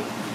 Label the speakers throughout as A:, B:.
A: Thank you.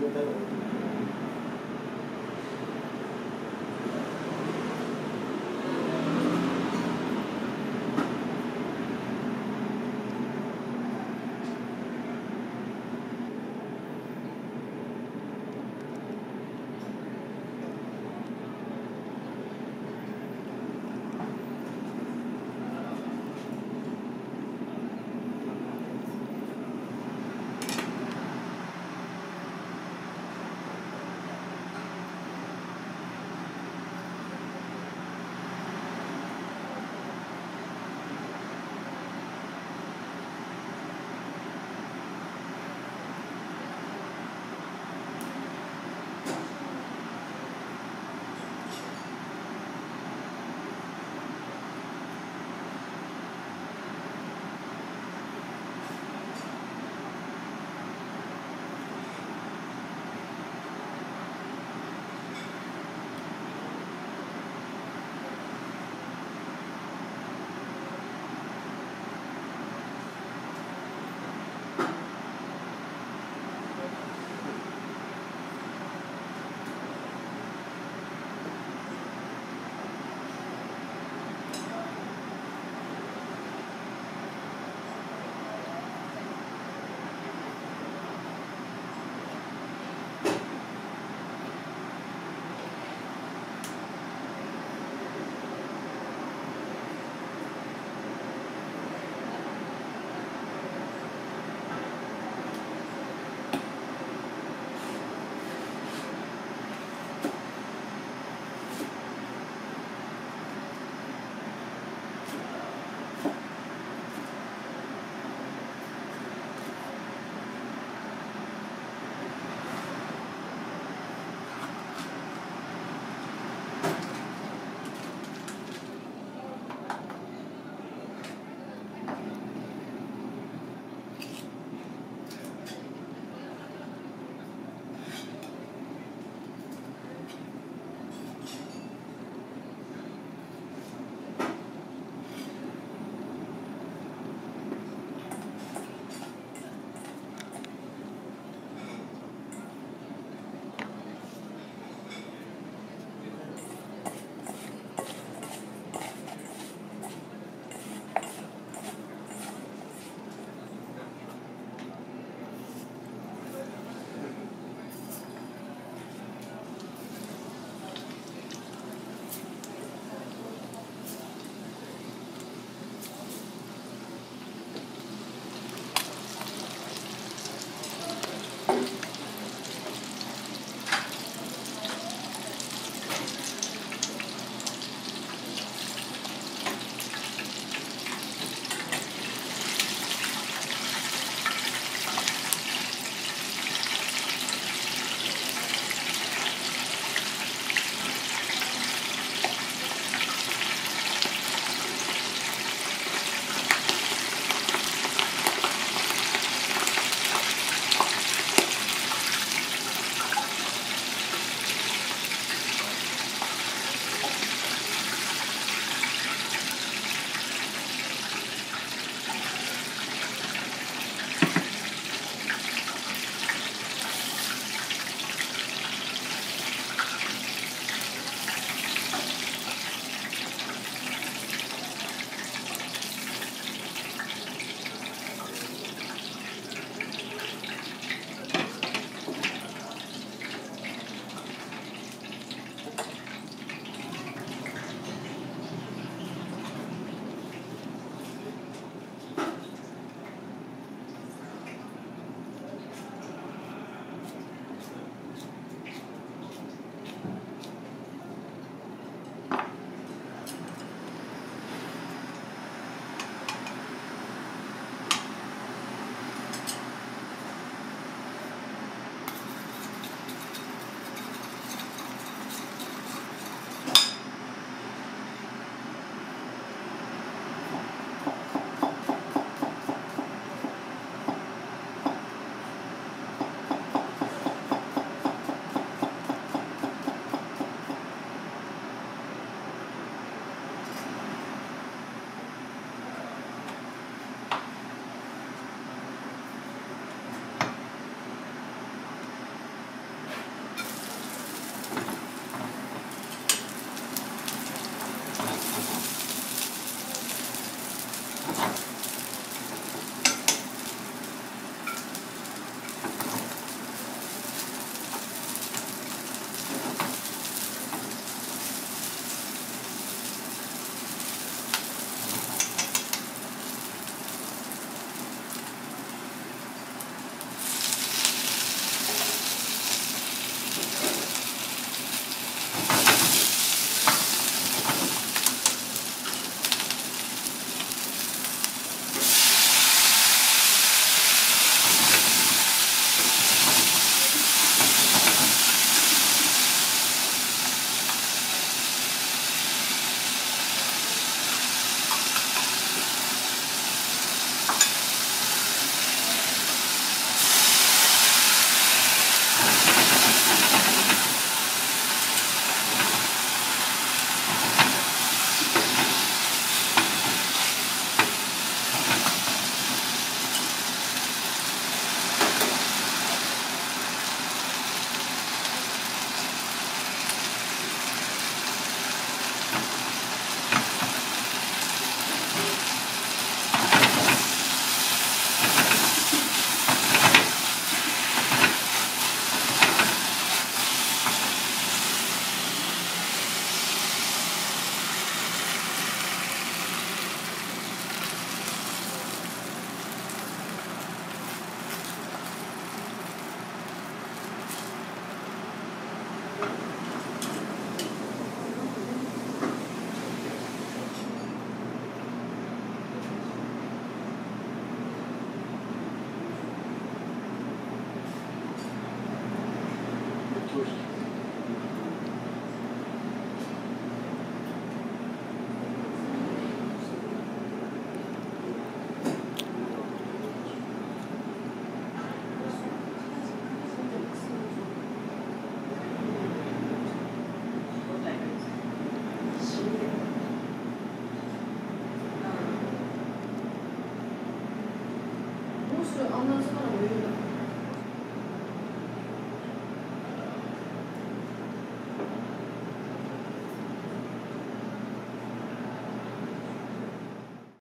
B: 冷たいのがい